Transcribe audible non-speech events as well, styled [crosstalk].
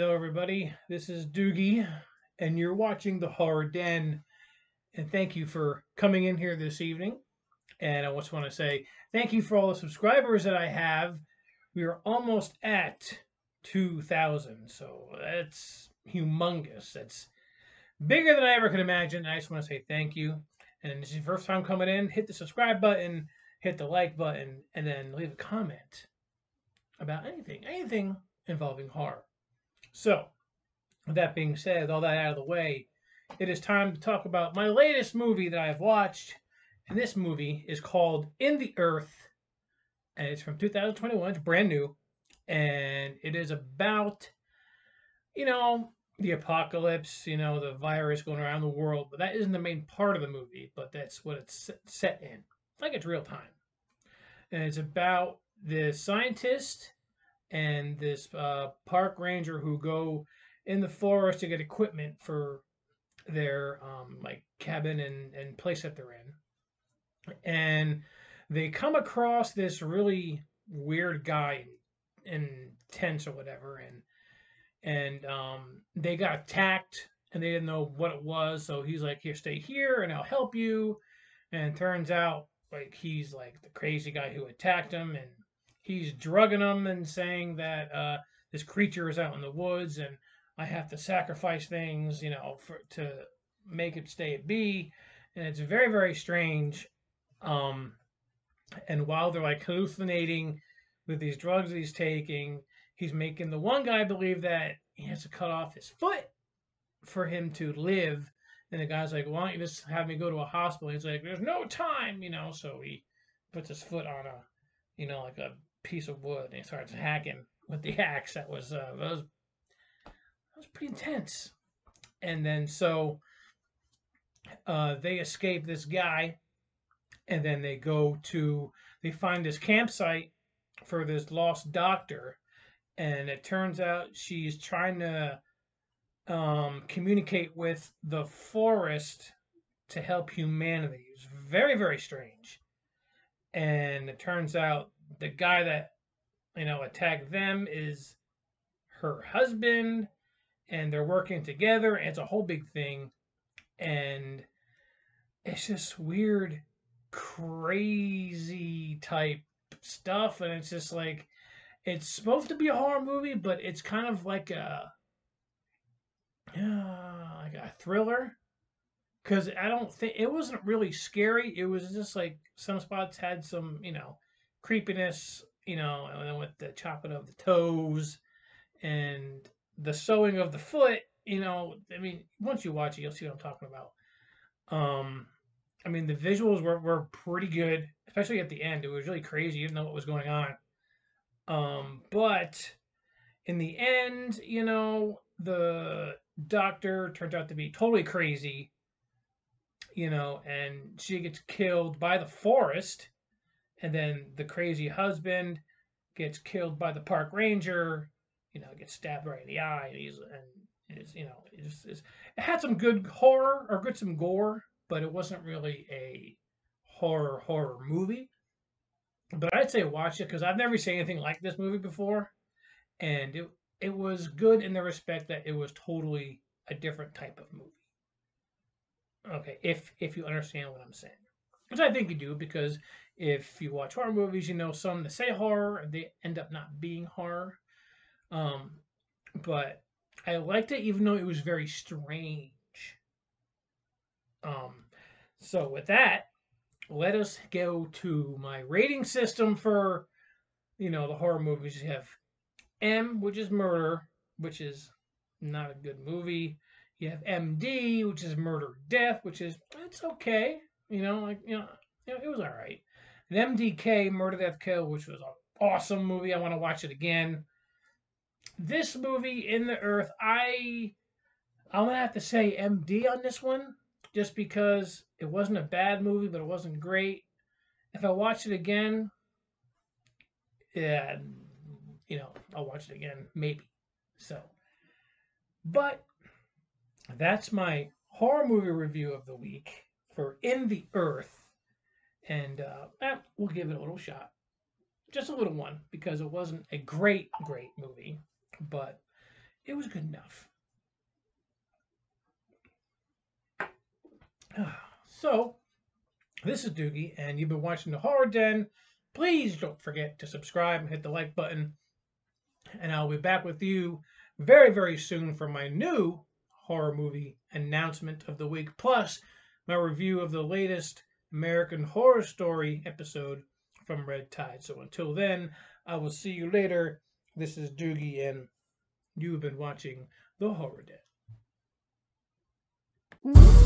everybody. This is Doogie, and you're watching The Horror Den. And thank you for coming in here this evening. And I just want to say thank you for all the subscribers that I have. We are almost at 2,000, so that's humongous. That's bigger than I ever could imagine. I just want to say thank you. And if this is your first time coming in, hit the subscribe button, hit the like button, and then leave a comment about anything, anything involving horror. So, with that being said, all that out of the way, it is time to talk about my latest movie that I've watched. And this movie is called In the Earth, and it's from 2021. It's brand new, and it is about, you know, the apocalypse, you know, the virus going around the world. But that isn't the main part of the movie, but that's what it's set in. It's like it's real time. And it's about the scientist and this uh, park ranger who go in the forest to get equipment for their um, like cabin and, and place that they're in. And they come across this really weird guy in tents or whatever, and and um, they got attacked and they didn't know what it was. So he's like, "Here, stay here, and I'll help you." And turns out like he's like the crazy guy who attacked him, and he's drugging them and saying that uh, this creature is out in the woods and I have to sacrifice things, you know, for to make it stay at B. And it's very, very strange. Um, and while they're like hallucinating with these drugs that he's taking, he's making the one guy believe that he has to cut off his foot for him to live. And the guy's like, why don't you just have me go to a hospital? He's like, there's no time, you know. So he puts his foot on a, you know, like a piece of wood and he starts hacking with the [laughs] axe. That was uh, that was that was pretty intense. And then so uh, they escape this guy, and then they go to they find this campsite for this lost doctor, and it turns out she's trying to um, communicate with the forest to help humanity. It's very very strange, and it turns out the guy that you know attacked them is her husband and they're working together and it's a whole big thing and it's just weird crazy type stuff and it's just like it's supposed to be a horror movie but it's kind of like a yeah [sighs] like a thriller because i don't think it wasn't really scary it was just like some spots had some you know creepiness, you know, and then with the chopping of the toes and the sewing of the foot, you know, I mean, once you watch it, you'll see what I'm talking about. Um, I mean, the visuals were, were pretty good, especially at the end. It was really crazy. You didn't know what was going on. Um, but in the end, you know, the doctor turns out to be totally crazy, you know, and she gets killed by the forest and then the crazy husband gets killed by the park ranger. You know, gets stabbed right in the eye, and he's and is you know it's, it's, it had some good horror or good some gore, but it wasn't really a horror horror movie. But I'd say watch it because I've never seen anything like this movie before, and it it was good in the respect that it was totally a different type of movie. Okay, if if you understand what I'm saying, which I think you do because if you watch horror movies, you know some that say horror, they end up not being horror. Um, but I liked it even though it was very strange. Um, so with that, let us go to my rating system for you know the horror movies. You have M, which is murder, which is not a good movie. You have MD, which is murder death, which is it's okay. You know, like you know, it was all right. And MDK, Murder Death Kill, which was an awesome movie. I want to watch it again. This movie, In the Earth, I I'm gonna have to say MD on this one, just because it wasn't a bad movie, but it wasn't great. If I watch it again, yeah, you know, I'll watch it again, maybe. So, but that's my horror movie review of the week for In the Earth and uh, eh, we'll give it a little shot, just a little one, because it wasn't a great, great movie, but it was good enough. [sighs] So, this is Doogie, and you've been watching The Horror Den. Please don't forget to subscribe and hit the like button. And I'll be back with you very, very soon for my new horror movie announcement of the week, plus my review of the latest American Horror Story episode from Red Tide. So until then, I will see you later. This is Doogie, and you've been watching The Horror Den.